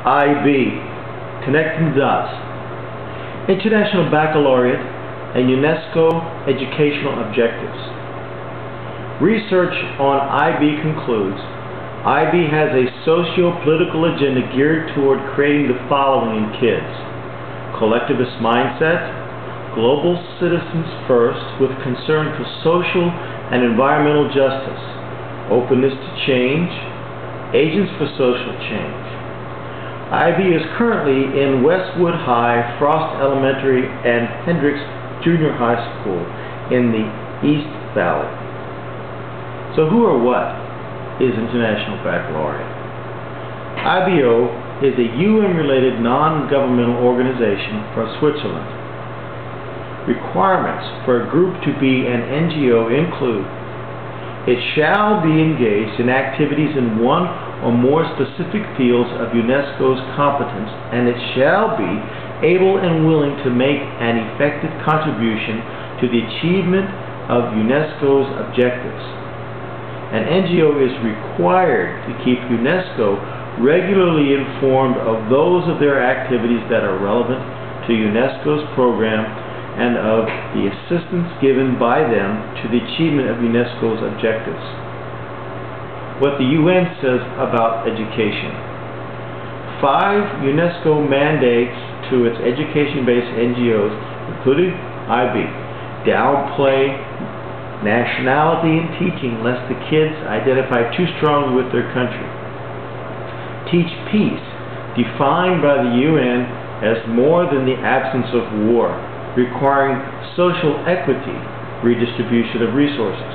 IB, Connecting Dots, International Baccalaureate and UNESCO Educational Objectives. Research on IB concludes, IB has a socio-political agenda geared toward creating the following in kids. Collectivist mindset, global citizens first with concern for social and environmental justice, openness to change, agents for social change. IB is currently in Westwood High, Frost Elementary, and Hendrix Junior High School in the East Valley. So who or what is International Baccalaureate? IBO is a UN-related non-governmental organization from Switzerland. Requirements for a group to be an NGO include it shall be engaged in activities in one or more specific fields of UNESCO's competence, and it shall be able and willing to make an effective contribution to the achievement of UNESCO's objectives. An NGO is required to keep UNESCO regularly informed of those of their activities that are relevant to UNESCO's program and of the assistance given by them to the achievement of UNESCO's objectives what the UN says about education. Five UNESCO mandates to its education-based NGOs, including IB, downplay nationality in teaching lest the kids identify too strongly with their country. Teach peace, defined by the UN as more than the absence of war, requiring social equity, redistribution of resources.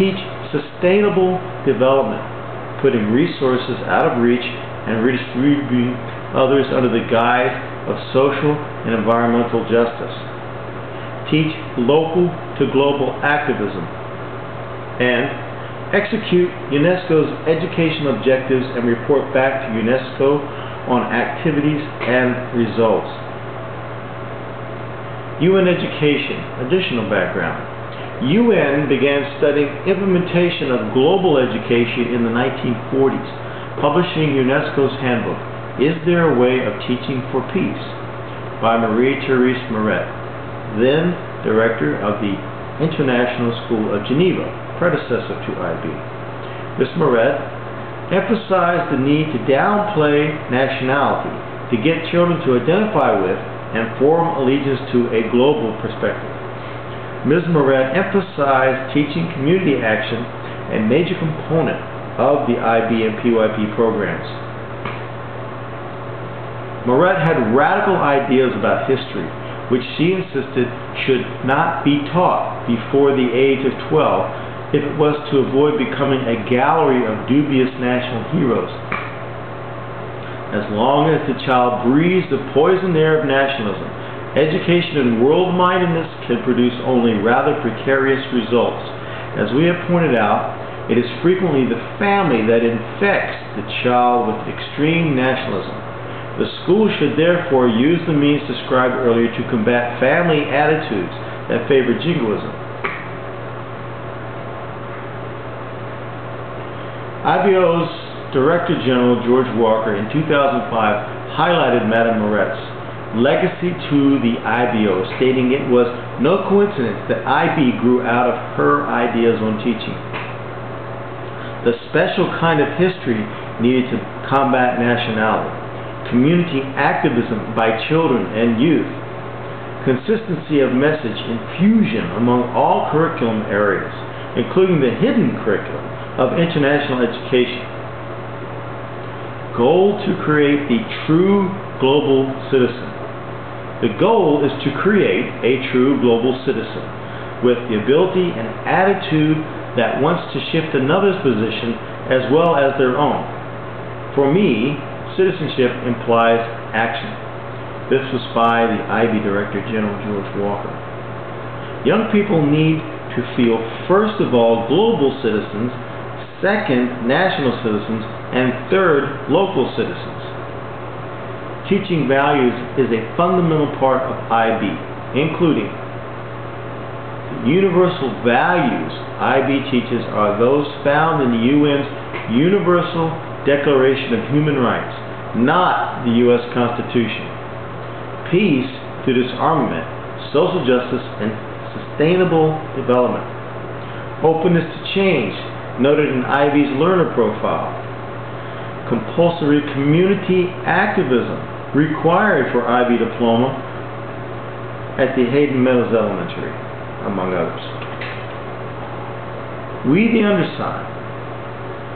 Teach sustainable development, putting resources out of reach and redistributing others under the guise of social and environmental justice. Teach local to global activism. And execute UNESCO's education objectives and report back to UNESCO on activities and results. UN Education, additional background. UN began studying implementation of global education in the 1940s, publishing UNESCO's handbook, Is There a Way of Teaching for Peace? by Marie-Therese Maurette, then director of the International School of Geneva, predecessor to IB. Ms. Maurette emphasized the need to downplay nationality to get children to identify with and form allegiance to a global perspective. Ms. Maurette emphasized teaching community action a major component of the IB and PYP programs. Maurette had radical ideas about history, which she insisted should not be taught before the age of 12 if it was to avoid becoming a gallery of dubious national heroes. As long as the child breathes the poison air of nationalism, Education and world-mindedness can produce only rather precarious results. As we have pointed out, it is frequently the family that infects the child with extreme nationalism. The school should therefore use the means described earlier to combat family attitudes that favor jingoism. IBO's Director General George Walker in 2005 highlighted Madame Maurette's legacy to the IBO, stating it was no coincidence that IB grew out of her ideas on teaching. The special kind of history needed to combat nationality, community activism by children and youth, consistency of message infusion among all curriculum areas, including the hidden curriculum of international education. Goal to create the true global citizen. The goal is to create a true global citizen with the ability and attitude that wants to shift another's position as well as their own. For me, citizenship implies action. This was by the IB Director General George Walker. Young people need to feel, first of all, global citizens, second, national citizens, and third, local citizens. Teaching values is a fundamental part of IB, including the universal values IB teaches are those found in the UN's Universal Declaration of Human Rights not the U.S. Constitution. Peace through disarmament, social justice, and sustainable development. Openness to change, noted in IB's learner profile. Compulsory community activism, required for IB diploma at the Hayden Meadows Elementary, among others. We, the undersigned,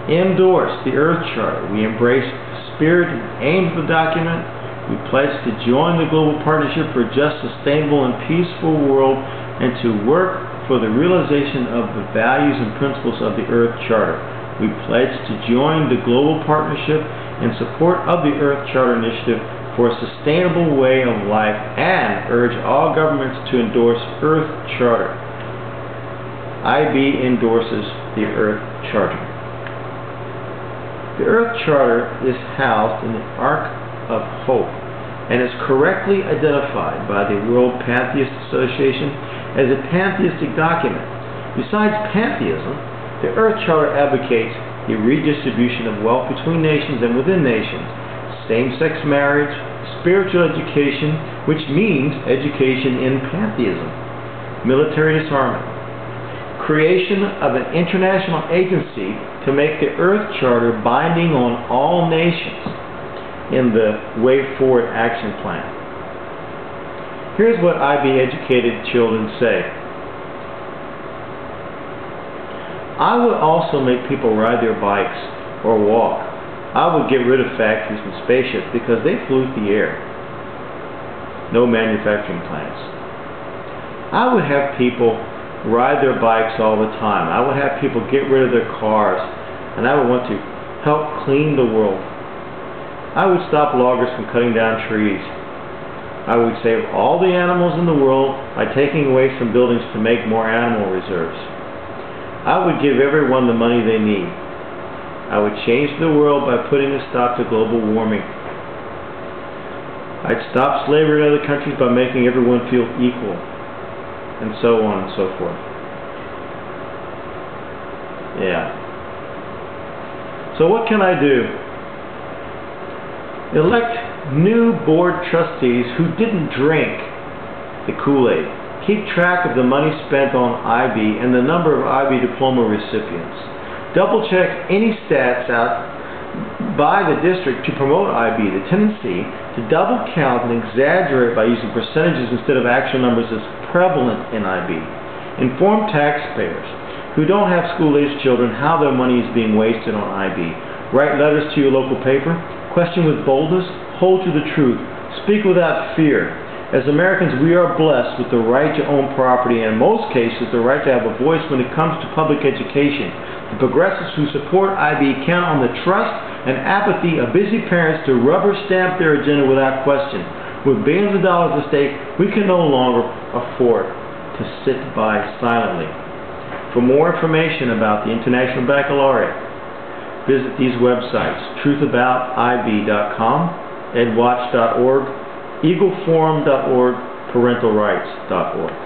endorse the Earth Charter. We embrace the spirit and aim of the document. We pledge to join the Global Partnership for a Just, Sustainable, and Peaceful World and to work for the realization of the values and principles of the Earth Charter. We pledge to join the Global Partnership in support of the Earth Charter Initiative for a sustainable way of life and urge all governments to endorse Earth Charter. IB endorses the Earth Charter. The Earth Charter is housed in the Ark of Hope and is correctly identified by the World Pantheist Association as a pantheistic document. Besides pantheism, the Earth Charter advocates the redistribution of wealth between nations and within nations, same-sex marriage, spiritual education, which means education in pantheism, military disarmament, creation of an international agency to make the Earth Charter binding on all nations in the Way Forward Action Plan. Here's what IB educated children say. I would also make people ride their bikes or walk. I would get rid of factories and spaceships because they pollute the air. No manufacturing plants. I would have people ride their bikes all the time. I would have people get rid of their cars and I would want to help clean the world. I would stop loggers from cutting down trees. I would save all the animals in the world by taking away some buildings to make more animal reserves. I would give everyone the money they need. I would change the world by putting a stop to global warming. I'd stop slavery in other countries by making everyone feel equal, and so on and so forth. Yeah. So what can I do? Elect new board trustees who didn't drink the Kool-Aid. Keep track of the money spent on IB and the number of IB diploma recipients. Double check any stats out by the district to promote IB. The tendency to double count and exaggerate by using percentages instead of actual numbers is prevalent in IB. Inform taxpayers who don't have school-aged children how their money is being wasted on IB. Write letters to your local paper. Question with boldness. Hold to the truth. Speak without fear. As Americans, we are blessed with the right to own property and in most cases the right to have a voice when it comes to public education. The progressives who support IB count on the trust and apathy of busy parents to rubber stamp their agenda without question. With billions of dollars at stake, we can no longer afford to sit by silently. For more information about the International Baccalaureate, visit these websites, truthaboutib.com, edwatch.org, eagleforum.org, parentalrights.org.